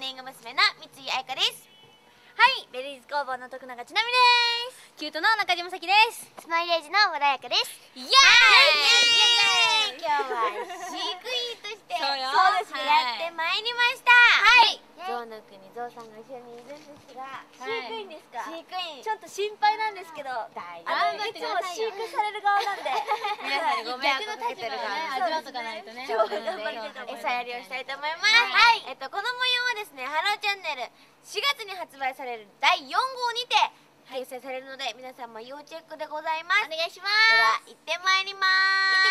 ニング娘。の光井愛佳です。はい Berryz工房の徳永千奈美です。℃-uteの中島早貴です。スマイレージの和田彩香です。イエーイ！イエーイ！今日は飼育員としてそうよ。そうですね、はいやってまいりました。はい。ゾウの国ゾウさんが一緒にいるんですが飼育員ですか、飼育員ちょっと心配なんですけど大あの頑張っいつも飼育される側なんで。皆さんにご迷惑をかけてるから。ね。味わっとかないとね。今日は頑張りたいと思います餌やりをしたいと思います。えっとこの模様はですね、ハローチャンネル4月に発売される第4号にて掲載されるので、皆さんも要チェックでございます。お願いしまでは行ってまいります